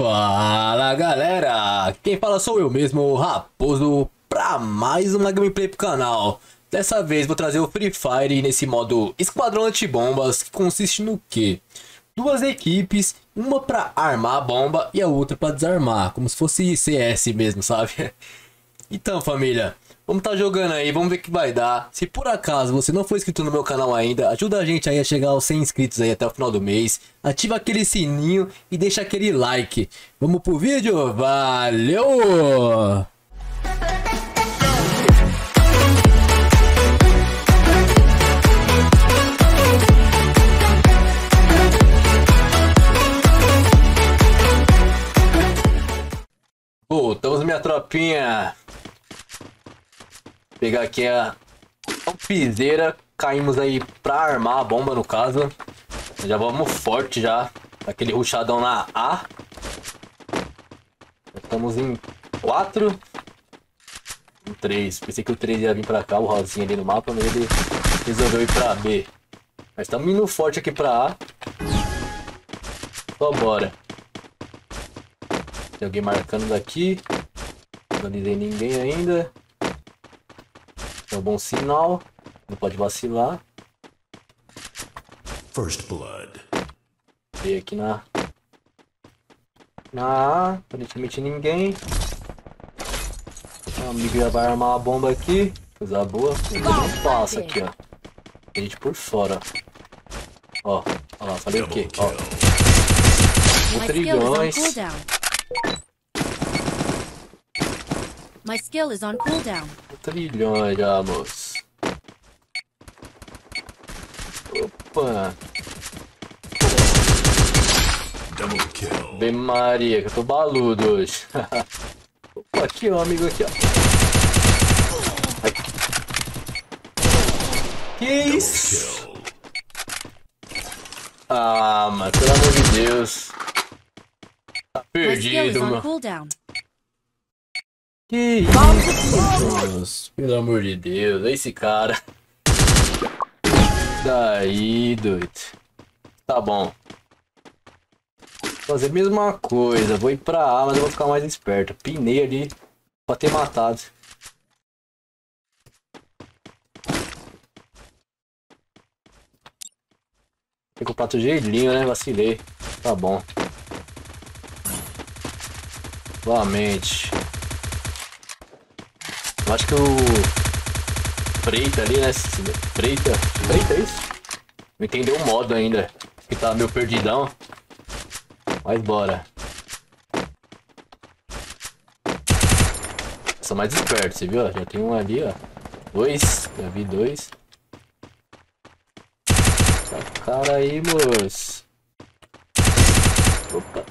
Fala galera, quem fala sou eu mesmo, o Raposo, pra mais uma gameplay pro canal. Dessa vez vou trazer o Free Fire nesse modo Esquadrão Antibombas, que consiste no que? Duas equipes, uma pra armar a bomba e a outra pra desarmar, como se fosse CS mesmo, sabe? Então família, Vamos estar tá jogando aí, vamos ver o que vai dar. Se por acaso você não for inscrito no meu canal ainda, ajuda a gente aí a chegar aos 100 inscritos aí até o final do mês. Ativa aquele sininho e deixa aquele like. Vamos pro vídeo? Valeu! Voltamos minha tropinha pegar aqui a piseira. Caímos aí pra armar a bomba, no caso. Já vamos forte já. Aquele ruchadão na A. Estamos em 4. Em 3. Pensei que o 3 ia vir pra cá, o rosinha ali no mapa, mas ele resolveu ir pra B. Mas estamos indo forte aqui pra A. Só bora. Tem alguém marcando daqui. Não avisei ninguém ainda. É um bom sinal. Não pode vacilar. First Blood. E aqui na... Na A, aparentemente ninguém. O amigo já vai armar uma bomba aqui. Coisa boa. Não passa aqui, ó. A gente por fora. Ó, ó lá, falei o quê? Ó. Trilhões. My skill is on cooldown. Trilhões já, moço. Opa. Bem Maria, que eu tô baludo hoje. Opa, aqui ó, amigo aqui ó. Aqui. Que isso? Ah, mas pelo amor de Deus. Tá perdido, mano. Que isso? Pelo amor de Deus, é esse cara. Daí, doido. Tá bom. Vou fazer a mesma coisa. Vou ir pra A, mas eu vou ficar mais esperto. Pinei ali pra ter matado. Tem que comprar gelinho, né? Vacilei. Tá bom. Novamente. Eu acho que o Freita ali, né? Freita. Freita é isso? Não entendeu o modo ainda. Que tá meio perdidão. Mas bora. Sou mais esperto, você viu? Já tem um ali, ó. Dois. Já vi dois. Tá cara aí, moço. Opa.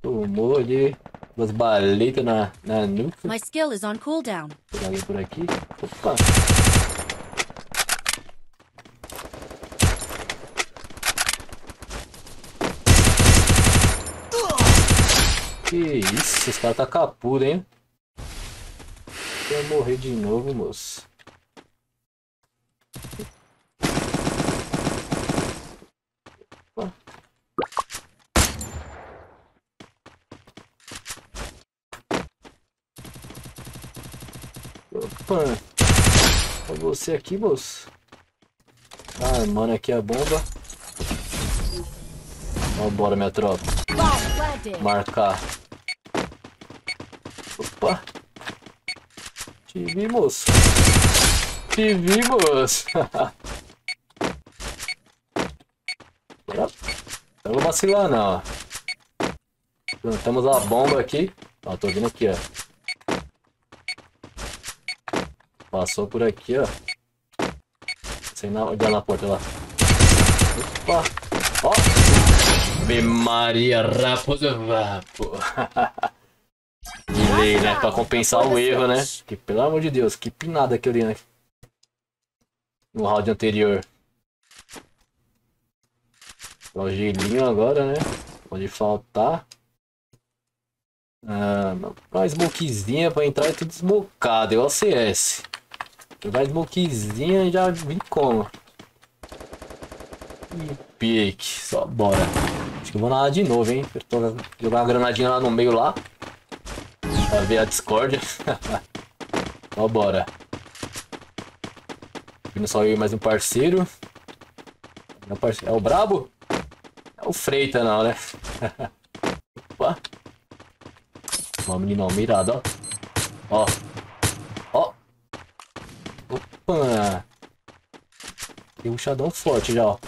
Tomou ali. Umas baletas na, na nuca. My skill is on cooldown. Tem alguém por aqui? Opa! Que isso, esse cara tá capuro, hein? Vai morrer de novo, moço. Opa! É você aqui, moço. Ah, mano, aqui é a bomba. Vambora, minha tropa. Marcar. Opa! Te vi, moço. Te vi, moço. Não vou vacilar, não. Temos a bomba aqui. Ó, tô vindo aqui, ó. Passou por aqui, ó. Sem na... Olha na porta lá. Opa! Ó! Me Maria Raposa Vapo. De lei, né? Pra compensar o erro, né? Que, pelo amor de Deus, que pinada aquilo ali, né? No round anterior. O gelinho agora, né? Pode faltar. Ah, uma smokezinha pra entrar é tudo smocado, igual CS. Jogar smokezinha e já vim como. E pique, só bora. Acho que vou na A de novo, hein? Tô jogar uma granadinha lá no meio lá. Pra ver a discórdia. Ó, bora. Vindo só eu e mais um parceiro. É o brabo? É o Freita não, né? Opa. Ó, menino mirado, ó. Ó. Ó. Opa. Tem um chadão forte já, ó.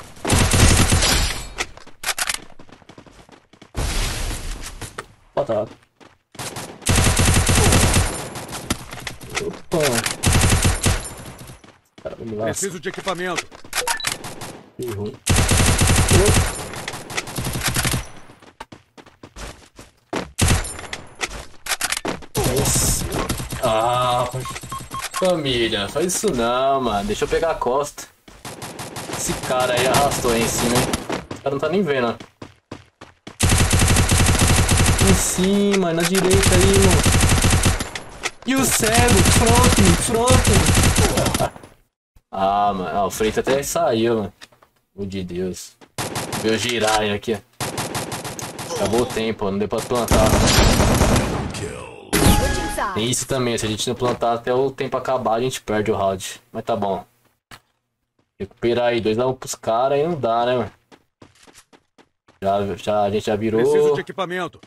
Opa, tá. Opa. Cara, vamos lá. Preciso de equipamento. Errou. Ah, família, faz isso não, mano. Deixa eu pegar a costa. Esse cara aí arrastou em cima, hein? O cara não tá nem vendo, ó. Em cima, na direita aí, mano. E o cego, front, front. ah, mano. Ah, o Freito até saiu, mano. Oh, de Deus. Viu girarem aqui, ó. Acabou o tempo, não deu pra plantar. Tem isso também, se a gente não plantar até o tempo acabar, a gente perde o round. Mas tá bom. Recuperar aí, 2x1 um pros caras aí não dá, né, mano? Já, já, a gente já virou... Preciso de equipamento.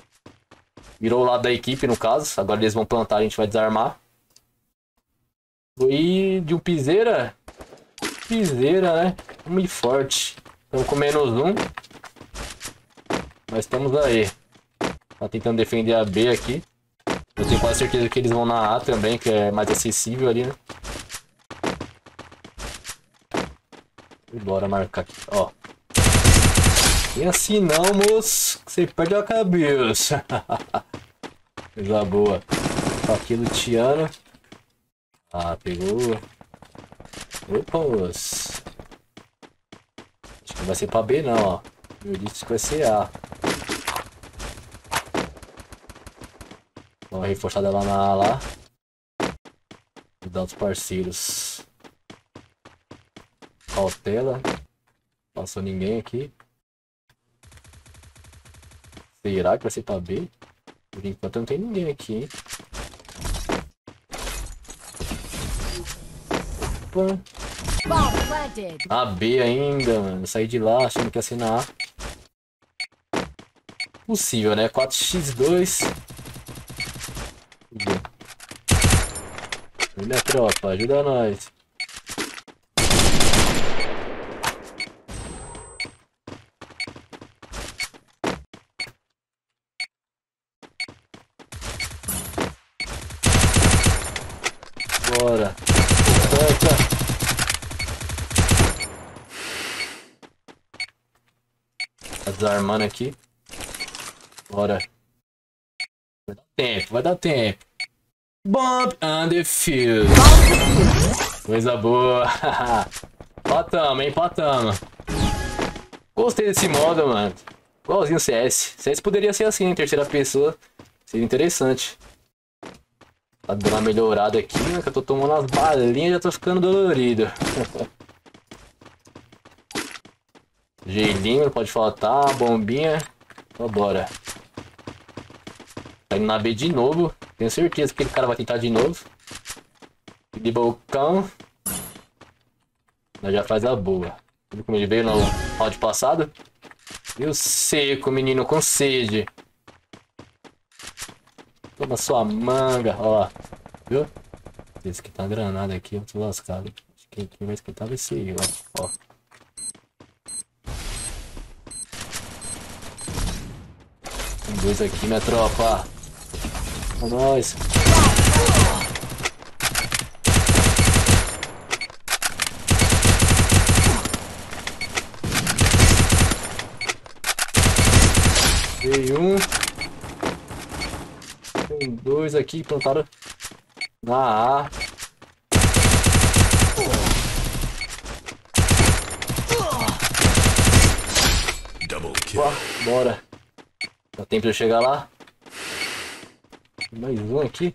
Virou o lado da equipe, no caso. Agora eles vão plantar, a gente vai desarmar. E de um piseira... Piseira, né? Muito forte. Estamos com menos um. Mas estamos aí. Tá tentando defender a B aqui. Eu tenho quase certeza que eles vão na A também, que é mais acessível ali, né? E bora marcar aqui, ó. E assim não, moço. Você perde a cabeça. Coisa boa. Tá aqui luteando. Ah, pegou. Opa, moço. Acho que não vai ser pra B não, ó. Eu disse que vai ser A. Dá uma reforçada lá na A lá. Ajudar os parceiros. Cautela. Passou ninguém aqui. Será que vai ser pra B? Por enquanto não tem ninguém aqui, hein? Opa. A B ainda, mano. Saí de lá achando que ia ser na A. Possível, né? 4x2. Olha tropa, ajuda nós. Bora. Toca. Tá desarmando aqui. Bora. Vai dar tempo, vai dar tempo. Bump the field. Coisa boa. Patamos, hein? Patamos. Gostei desse modo, mano. Igualzinho CS. CS poderia ser assim, em terceira pessoa. Seria interessante. Tá dando uma melhorada aqui, né? Que eu tô tomando umas balinhas e já tô ficando dolorido. Gelinho, pode faltar. Bombinha. Então bora. Tá indo na B de novo. Tenho certeza que aquele cara vai tentar de novo. De bocão. Nós já faz a boa. Como ele veio no round passado? Viu seco, menino, com sede. Toma sua manga, ó. Viu? Esse que tá granada aqui, eu tô lascado. Acho que quem vai esquentar vai ser eu, ó. Tem dois aqui, minha tropa. É nóis. Veio um. Tem dois aqui plantaram na A. Opa, bora. Dá tempo de eu chegar lá. Mais um aqui.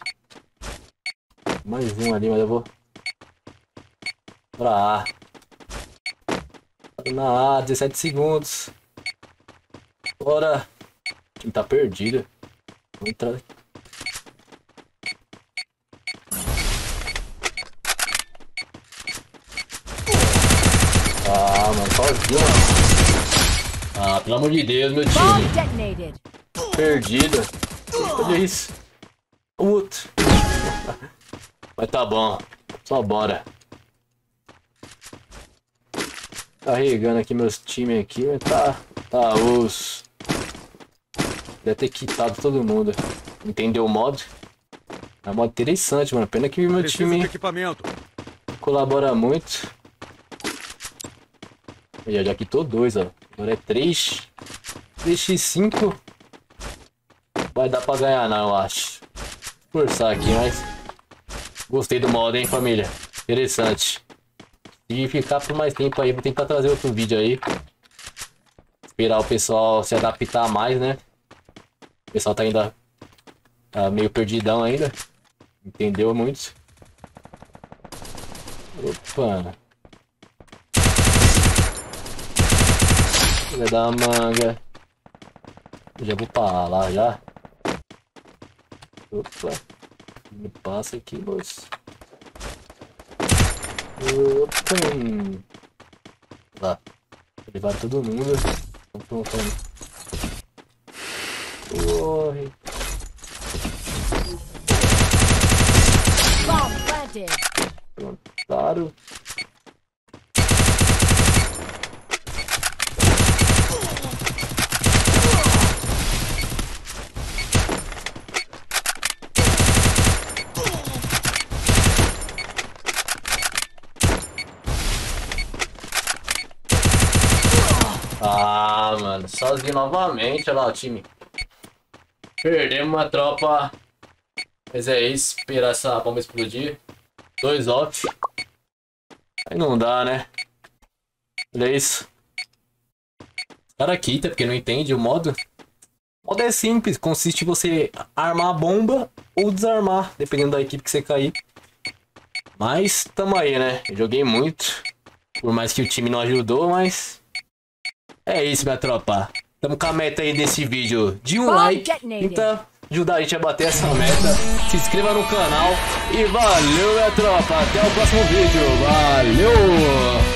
Mais um ali, mas eu vou... Pra A. Na A, 17 segundos. Bora. Time tá perdido. Vou entrar aqui. Pelo amor de Deus, meu time. Perdido. Olha isso. Puta. Mas tá bom. Só bora. Carregando aqui meus times aqui, mas tá... Tá osso. Deve ter quitado todo mundo. Entendeu o modo? É um modo interessante, mano. Pena que meu time colabora muito. Já, já quitou dois, ó. Agora é 3. 3x5. Vai dar pra ganhar não, eu acho. Forçar aqui, mas... Gostei do modo, hein, família. Interessante. Se ficar por mais tempo aí, vou tentar trazer outro vídeo aí. Esperar o pessoal se adaptar mais, né? O pessoal tá ainda... Tá meio perdidão ainda. Entendeu muito. Opa. Filha da manga. Já vou pra lá já. Opa. Me passa aqui, moço. Opa. Lá. Levar todo mundo. Pronto. Corre. Pronto. Claro. Ah, mano, sozinho novamente, olha lá o time. Perdemos uma tropa. Mas é isso, esperar essa bomba explodir. Dois off. Aí não dá, né? Olha isso. Cara quita, porque não entende o modo. O modo é simples, consiste em você armar a bomba ou desarmar, dependendo da equipe que você cair. Mas tamo aí, né? joguei muito. Por mais que o time não ajudou, mas é isso, minha tropa. Tamo com a meta aí desse vídeo de um like. Então, ajudar a gente a bater essa meta. Se inscreva no canal. E valeu, minha tropa. Até o próximo vídeo. Valeu!